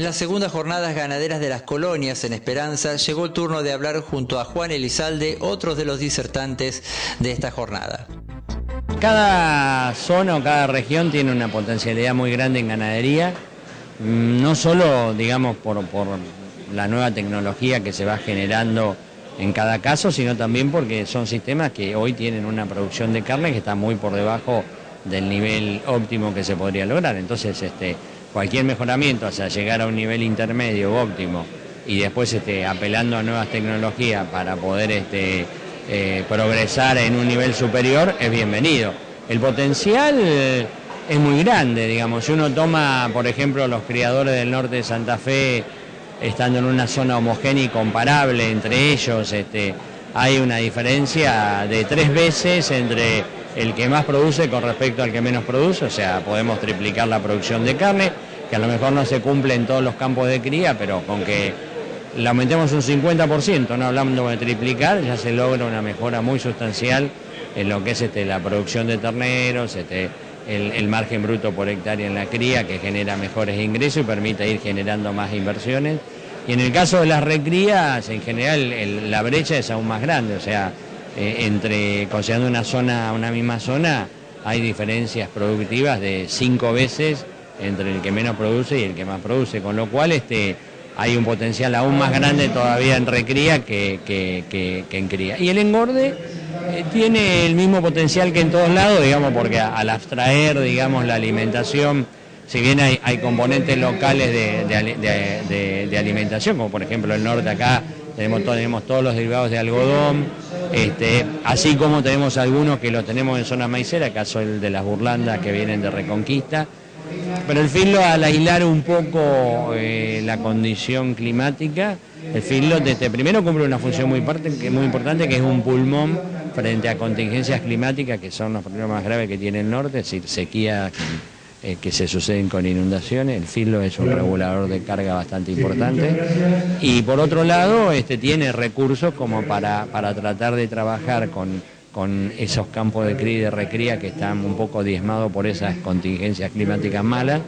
En las segundas jornadas ganaderas de las colonias en Esperanza llegó el turno de hablar junto a Juan Elizalde, otros de los disertantes de esta jornada. Cada zona o cada región tiene una potencialidad muy grande en ganadería, mm, no solo, digamos, por, por la nueva tecnología que se va generando en cada caso, sino también porque son sistemas que hoy tienen una producción de carne que está muy por debajo del nivel óptimo que se podría lograr. Entonces, este, cualquier mejoramiento hacia llegar a un nivel intermedio óptimo y después este, apelando a nuevas tecnologías para poder este, eh, progresar en un nivel superior es bienvenido. El potencial es muy grande, digamos, si uno toma, por ejemplo, los criadores del norte de Santa Fe, estando en una zona homogénea y comparable entre ellos, este, hay una diferencia de tres veces entre el que más produce con respecto al que menos produce, o sea, podemos triplicar la producción de carne, que a lo mejor no se cumple en todos los campos de cría, pero con que la aumentemos un 50%, no hablando de triplicar, ya se logra una mejora muy sustancial en lo que es este, la producción de terneros, este, el, margen bruto por hectárea en la cría, que genera mejores ingresos y permite ir generando más inversiones. Y en el caso de las recrías, en general la brecha es aún más grande, o sea, eh, entre, considerando una zona, una misma zona, hay diferencias productivas de cinco veces entre el que menos produce y el que más produce, con lo cual este, hay un potencial aún más grande todavía en recría que, que, en cría. Y el engorde eh, tiene el mismo potencial que en todos lados, digamos, porque al abstraer, digamos, la alimentación, si bien hay, componentes locales de, alimentación, como por ejemplo el norte acá, tenemos, tenemos todos los derivados de algodón, este, así como tenemos algunos que los tenemos en zona maicera, caso el de las burlandas que vienen de Reconquista. Pero el filo al aislar un poco eh, la condición climática, el filo primero cumple una función muy, muy importante que es un pulmón frente a contingencias climáticas que son los problemas más graves que tiene el norte, es decir, sequía eh, que se suceden con inundaciones, el filo es un regulador de carga bastante importante. Y por otro lado este, tiene recursos como para, para tratar de trabajar con, con esos campos de cría y de recría que están un poco diezmados por esas contingencias climáticas malas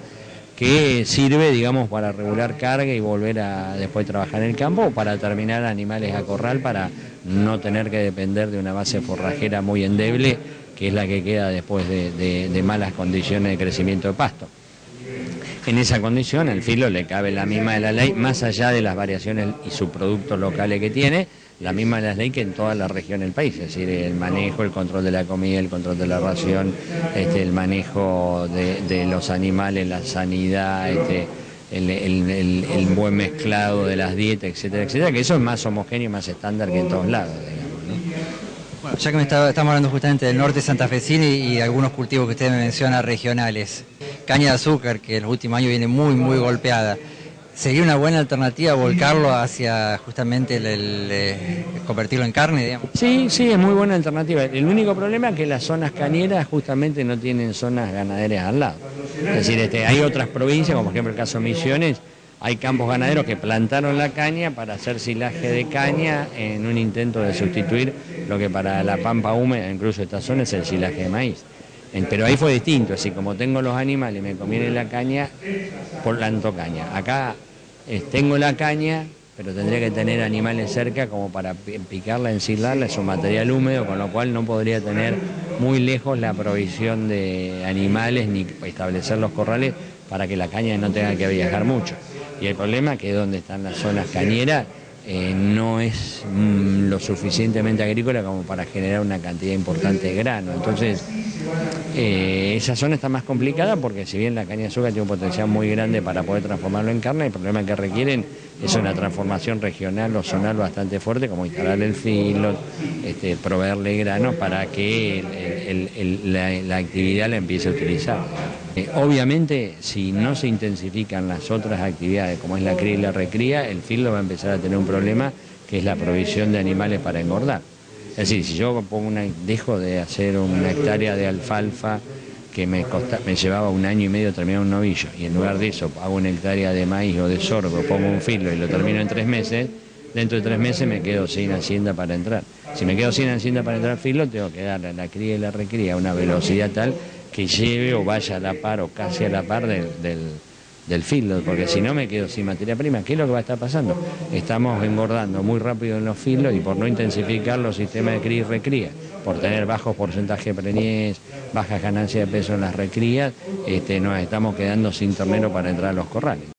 que sirve, digamos, para regular carga y volver a después trabajar en el campo o para terminar animales a corral para no tener que depender de una base forrajera muy endeble que es la que queda después de, malas condiciones de crecimiento de pasto. En esa condición, el filo le cabe la misma de la ley, más allá de las variaciones y subproductos locales que tiene, la misma de la ley que en toda la región del país, es decir, el manejo, el control de la comida, el control de la ración, este, el manejo de, los animales, la sanidad, este, el, buen mezclado de las dietas, etcétera, etcétera, que eso es más homogéneo y más estándar que en todos lados. Ya que me estamos hablando justamente del norte santafesino y, y algunos cultivos que usted me menciona regionales, caña de azúcar, que en los últimos años viene muy, muy golpeada. ¿Sería una buena alternativa volcarlo hacia justamente eh, convertirlo en carne? Digamos? Sí, sí, es muy buena alternativa. El único problema es que las zonas cañeras justamente no tienen zonas ganaderas al lado. Es decir, este, hay otras provincias, como por ejemplo el caso de Misiones, hay campos ganaderos que plantaron la caña para hacer silaje de caña en un intento de sustituir lo que para la pampa húmeda, incluso esta zona, es el silaje de maíz. Pero ahí fue distinto, así como tengo los animales, me conviene la caña, planto caña. Acá tengo la caña, pero tendría que tener animales cerca como para picarla, ensilarla, es un material húmedo, con lo cual no podría tener muy lejos la provisión de animales ni establecer los corrales para que la caña no tenga que viajar mucho. Y el problema es que donde están las zonas cañeras eh, no es mm, lo suficientemente agrícola como para generar una cantidad importante de grano. Entonces, eh, esa zona está más complicada porque si bien la caña de azúcar tiene un potencial muy grande para poder transformarlo en carne, el problema que requieren es una transformación regional o zonal bastante fuerte, como instalarle el filo, este, proveerle grano para que la, actividad la empiece a utilizar. Eh, obviamente, si no se intensifican las otras actividades, como es la cría y la recría, el filo va a empezar a tener un problema que es la provisión de animales para engordar. Es decir, si yo pongo una, dejo de hacer una hectárea de alfalfa que me, me llevaba un año y medio terminar un novillo y en lugar de eso hago una hectárea de maíz o de sorgo, pongo un filo y lo termino en tres meses, dentro de tres meses me quedo sin hacienda para entrar. Si me quedo sin hacienda para entrar filo, tengo que darle a la cría y la recría a una velocidad tal que lleve o vaya a la par o casi a la par del, del field, porque si no me quedo sin materia prima. ¿Qué es lo que va a estar pasando? Estamos engordando muy rápido en los filos y por no intensificar los sistemas de cría y recría, por tener bajos porcentajes de preñez, bajas ganancias de peso en las recrías, este, nos estamos quedando sin ternero para entrar a los corrales.